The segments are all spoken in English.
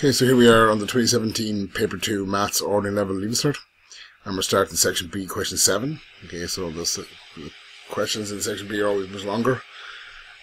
Okay, so here we are on the 2017 Paper 2 Maths Ordinary Level Leaving Cert. And we're starting section B, question 7. Okay, so the questions in section B are always much longer.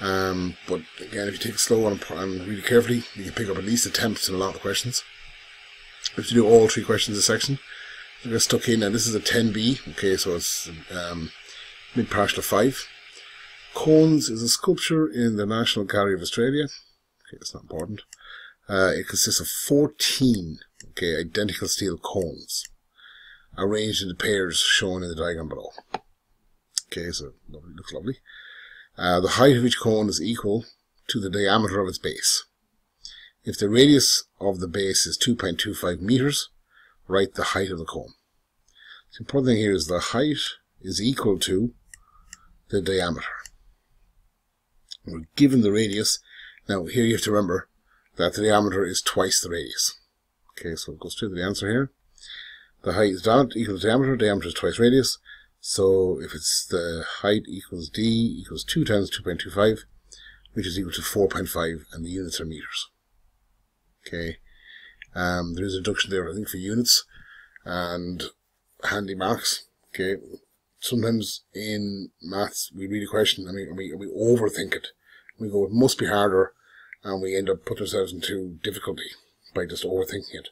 Um, but again, if you take it slow and, and read it carefully, you can pick up at least attempts in a lot of the questions. If you do all three questions in the section, you get stuck in, and this is a 10B, okay, so it's um, mid partial of 5. Cones is a sculpture in the National Gallery of Australia. Okay, that's not important. Uh, it consists of 14 okay, identical steel cones arranged into pairs shown in the diagram below. Okay, so lovely, looks lovely. Uh, the height of each cone is equal to the diameter of its base. If the radius of the base is 2.25 meters, write the height of the cone. The important thing here is the height is equal to the diameter. We're given the radius. Now here you have to remember that the diameter is twice the radius. Okay, so it goes to the answer here. The height is equal to diameter, diameter is twice radius. So if it's the height equals d equals 2 times 2.25, which is equal to 4.5, and the units are meters. Okay, um, there is a deduction there, I think, for units and handy marks. Okay, sometimes in maths we read a question and we, we, we overthink it. We go, it must be harder and we end up putting ourselves into difficulty by just overthinking it.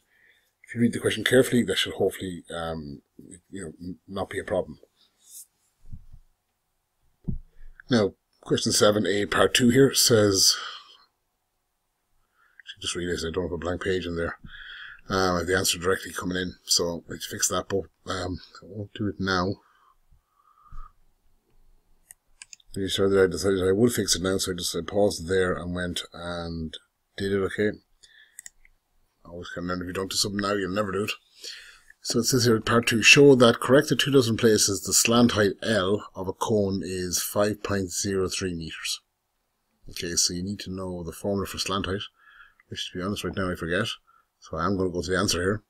If you read the question carefully, that should hopefully um, you know not be a problem. Now, question 7a, part 2 here says, just realized I don't have a blank page in there. Um, I have the answer directly coming in, so let's fix that, but um, I won't do it now. Pretty sure that I decided I would fix it now, so I just I paused there and went and did it, okay? Always can remember if you don't do something now, you'll never do it. So it says here part 2, show that corrected two dozen places the slant height L of a cone is 5.03 meters. Okay, so you need to know the formula for slant height, which to be honest right now I forget. So I'm going to go to the answer here.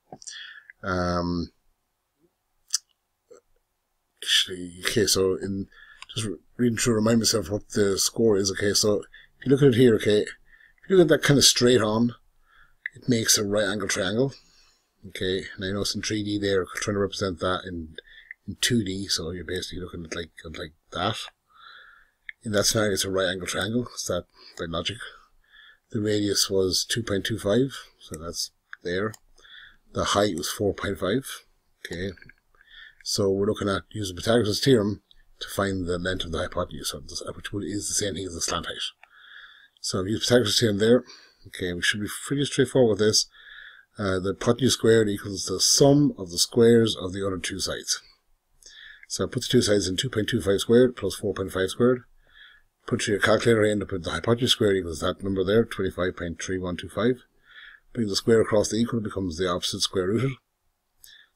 Um, actually, okay, so in just reading through, remind myself what the score is. Okay, so if you look at it here, okay, if you look at that kind of straight on, it makes a right angle triangle. Okay, and I know it's in 3D there, trying to represent that in in 2D, so you're basically looking at like like that. In that scenario, it's a right angle triangle. Is that by logic? The radius was 2.25, so that's there. The height was 4.5. Okay, so we're looking at using Pythagoras' theorem to find the length of the hypotenuse, which is the same thing as the slant height. So use Pythagoras' theorem there, okay, we should be pretty straightforward with this. Uh, the hypotenuse squared equals the sum of the squares of the other two sides. So put the two sides in 2.25 squared plus 4.5 squared. Put your calculator in to put the hypotenuse squared equals that number there, 25.3125. Bring the square across the equal becomes the opposite square rooted.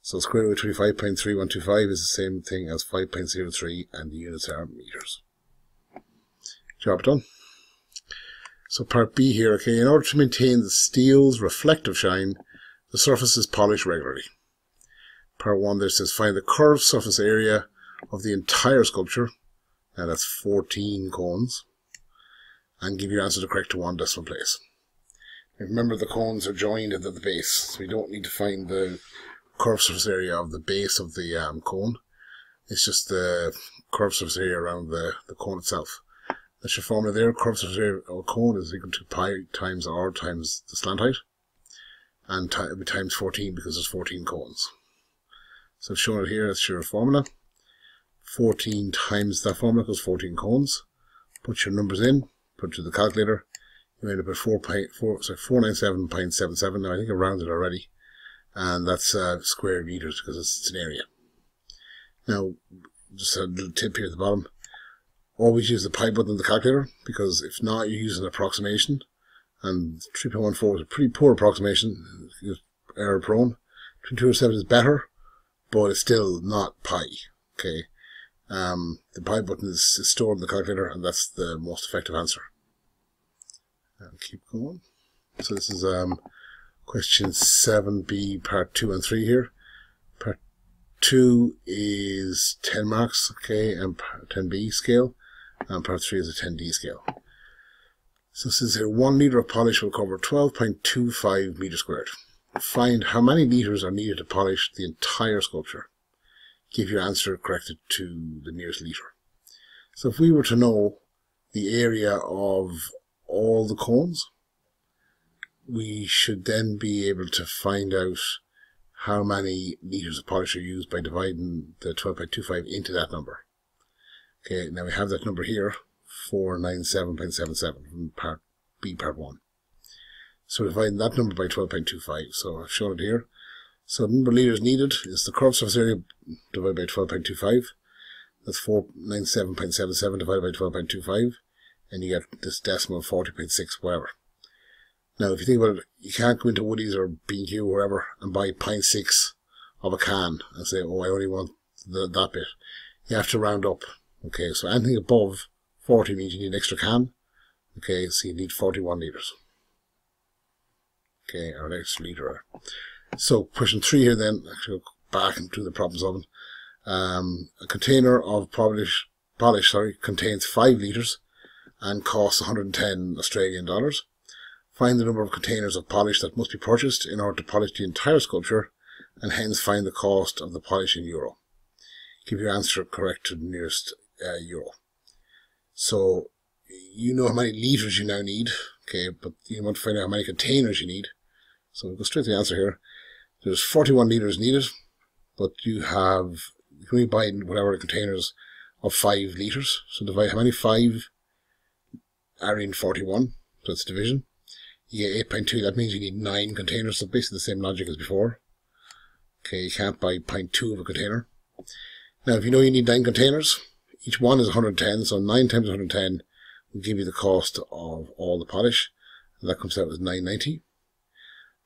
So square root of 25.3125 is the same thing as 5.03 and the units are meters. Job done. So part B here, okay, in order to maintain the steel's reflective shine, the surface is polished regularly. Part 1 there says find the curved surface area of the entire sculpture, now that's 14 cones, and give your answer to correct to one decimal place. Remember the cones are joined at the base, so we don't need to find the curved surface area of the base of the um, cone. It's just the curved surface area around the, the cone itself. That's your formula there. Curved surface area of a cone is equal to pi times r times the slant height. And times 14 because there's 14 cones. So I've shown it here, that's your formula. 14 times that formula equals 14 cones. Put your numbers in, put it to the calculator. You end up at 4, 4, sorry, 497.77. Now I think I rounded already and that's uh, square meters because it's an area. Now, just a little tip here at the bottom. Always use the pi button on the calculator because if not, you're using an approximation. And 3.14 is a pretty poor approximation, it's error prone. 207 is better, but it's still not pi. Okay. Um, the pi button is, is stored in the calculator, and that's the most effective answer. And keep going. So this is um, question 7b, part 2 and 3 here. Part 2 is 10 marks, okay, and 10b scale, and part 3 is a 10d scale. So says here, one litre of polish will cover 12.25 metres squared. Find how many litres are needed to polish the entire sculpture. Give your answer corrected to the nearest litre. So if we were to know the area of all the cones, we should then be able to find out how many litres of polish are used by dividing the 12.25 into that number. Okay, now we have that number here, 497.77 from part B, part 1. So dividing that number by 12.25, so I've shown it here. So the number of litres needed is the curved surface area divided by 12.25. That's 497.77 divided by 12.25, and you get this decimal 40.6, whatever. Now, if you think about it, you can't go into Woodie's or B&Q or wherever and buy pint six of a can and say, oh, I only want the, that bit. You have to round up. Okay, so anything above 40 means you need an extra can. Okay, so you need 41 litres. Okay, or an extra litre. So question three here then, actually go back and do the problem solving. Um, a container of polish, polish sorry, contains 5 litres and costs 110 Australian dollars. Find the number of containers of polish that must be purchased in order to polish the entire sculpture, and hence find the cost of the polish in euro. Give your answer correct to the nearest uh, euro. So, you know how many litres you now need, okay, but you want to find out how many containers you need. So we'll go straight to the answer here. There's 41 litres needed, but you have, you can only buy whatever containers of 5 litres. So divide how many 5 are in 41, so it's division you get 8.2, that means you need 9 containers, so basically the same logic as before. Okay, you can't buy 0.2 of a container. Now, if you know you need 9 containers, each one is 110, so 9 times 110 will give you the cost of all the polish, and that comes out as 990.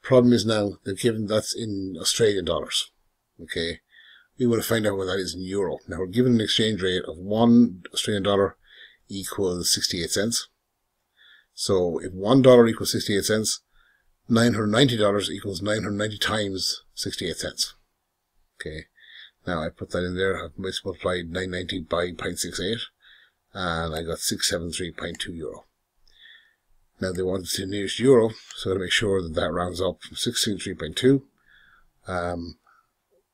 Problem is now, they've given that's in Australian dollars. Okay, we want to find out what that is in euro. Now, we're given an exchange rate of 1 Australian dollar equals 68 cents. So if $1 equals 68 cents, $990 equals 990 times 68 cents. Okay. Now I put that in there. I've multiplied 990 by 0.68 and I got 673.2 euro. Now they wanted the nearest euro, so to make sure that that rounds up from 673.2. Um,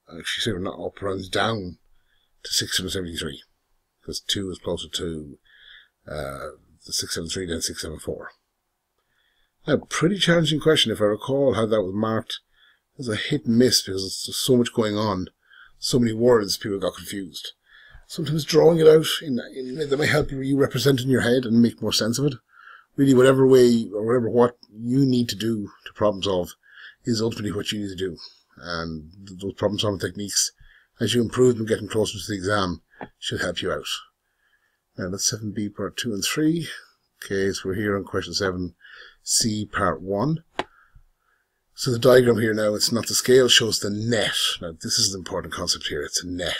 actually, so not up, runs down to 673 because 2 is closer to uh, the 673 then 674. A pretty challenging question if I recall how that was marked as a hit and miss because there's so much going on, so many words, people got confused. Sometimes drawing it out in, in that may help you represent in your head and make more sense of it. Really, whatever way or whatever what you need to do to problem solve is ultimately what you need to do. And those problem solving techniques, as you improve them getting closer to the exam, should help you out. Now that's 7b part 2 and 3. Okay, so we're here on question 7c part 1. So the diagram here now, it's not the scale, shows the net. Now this is an important concept here, it's a net.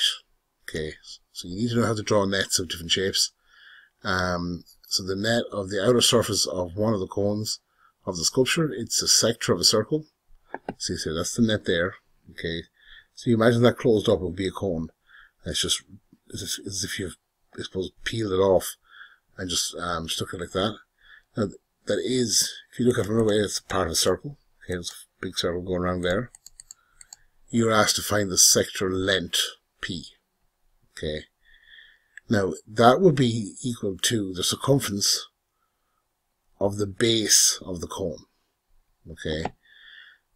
Okay, so you need to know how to draw nets of different shapes. Um, so the net of the outer surface of one of the cones of the sculpture, it's a sector of a circle. See, so that's the net there. Okay, so you imagine that closed up would be a cone. It's just as if, as if you've I suppose, peeled it off and just um, stuck it like that. Now, that is, if you look at it another way, it's part of a circle. Okay, there's a big circle going around there. You're asked to find the sector length P. Okay. Now, that would be equal to the circumference of the base of the cone. Okay.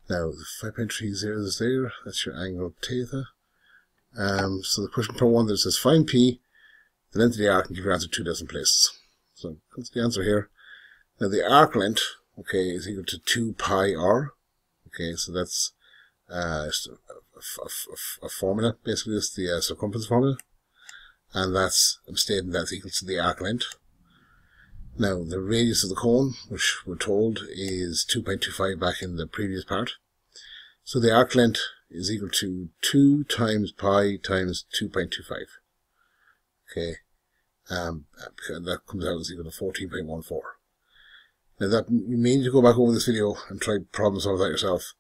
Now, the 5.30 is there. That's your angle theta. Um, so the question part one there says find P the length of the arc and give your answer two dozen places. So that's the answer here. Now the arc length, okay, is equal to 2 pi r. Okay, so that's uh, a, a, a, a, formula. Basically, it's the uh, circumference formula. And that's, I'm stating that's equal to the arc length. Now, the radius of the cone, which we're told is 2.25 back in the previous part. So the arc length is equal to 2 times pi times 2.25. Okay. Um, that comes out as equal to 14.14. Now that, you may need to go back over this video and try problem solve that yourself.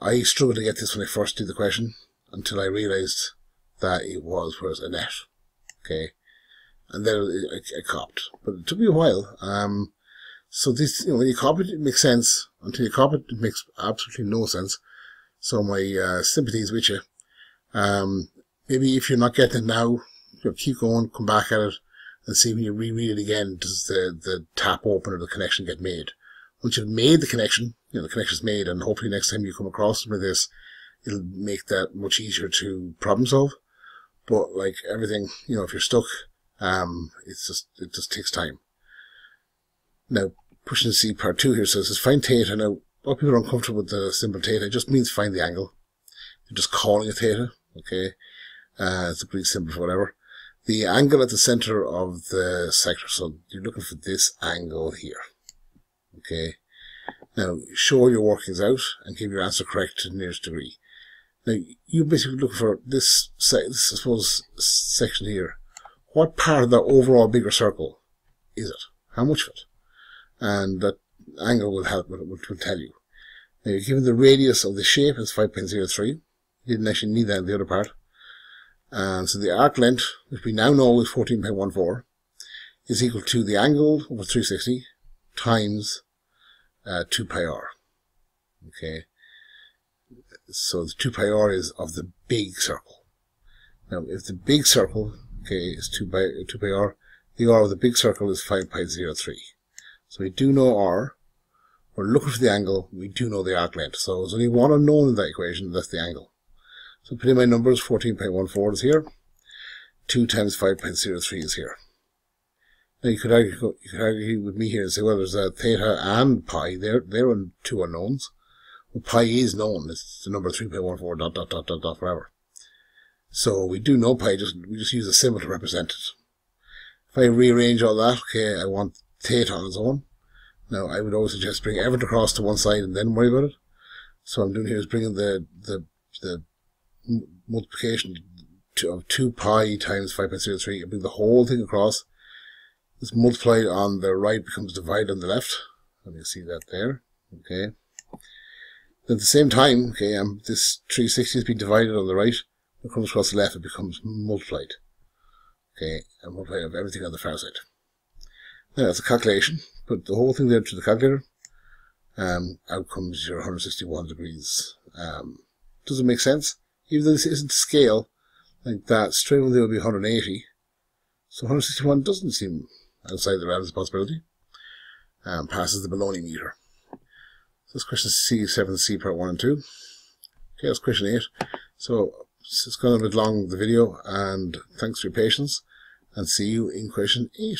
I struggled to get this when I first did the question until I realized that it was, was a net. Okay. And then I, I copped. But it took me a while. Um, So this, you know, when you copy it, it makes sense. Until you copy it, it makes absolutely no sense. So my uh, sympathies with you. Um, maybe if you're not getting it now, you know, keep going, come back at it, and see when you reread it again, does the, the tap open or the connection get made? Once you've made the connection, you know, the connection's made, and hopefully next time you come across with this, it'll make that much easier to problem solve. But like everything, you know, if you're stuck, um, it's just, it just takes time. Now, pushing C part two here says, find theta. Now, a lot of people are uncomfortable with the symbol theta, it just means find the angle. You're just calling it theta, okay? Uh, it's a Greek symbol for whatever. The angle at the center of the sector, so you're looking for this angle here, okay? Now, show your workings out and give your answer correct to the nearest degree. Now, you basically look for this, this, I suppose, section here. What part of the overall bigger circle is it? How much of it? And that angle will help, will, will tell you. Now, you're given the radius of the shape is 5.03. You didn't actually need that in the other part. And so the arc length, which we now know is 14.14, is equal to the angle over 360 times uh, 2 pi r. Okay. So the 2 pi r is of the big circle. Now, if the big circle, okay, is 2 pi, 2 pi r, the r of the big circle is 5.03. So we do know r. We're looking for the angle. We do know the arc length. So there's only one unknown in that equation. That's the angle. So putting my numbers, 14.14 is here. 2 times 5.03 is here. Now you could argue, you could argue with me here and say, well, there's a theta and pi. They're, they're two unknowns. Well, pi is known. It's the number 3.14 dot, dot, dot, dot, dot, forever. So we do know pi, just, we just use a symbol to represent it. If I rearrange all that, okay, I want theta on its own. Now, I would always suggest bring everything across to one side and then worry about it. So what I'm doing here is bringing the, the, the multiplication of 2 pi times 5.03 and bring the whole thing across this multiplied on the right becomes divided on the left. Let me see that there. Okay. At the same time, okay, um, this 360 is being divided on the right. It comes across the left, it becomes multiplied. Okay, and multiplied of everything on the far side. Now that's a calculation. Put the whole thing there to the calculator. Um, out comes your 161 degrees. Um, does it make sense? Even though this isn't scale like that, straight away will be 180. So 161 doesn't seem outside the realms of possibility. Um, passes the baloney meter. So that's question C7C part 1 and 2. Okay, that's question 8. So it's gone a bit long, the video, and thanks for your patience, and see you in question 8.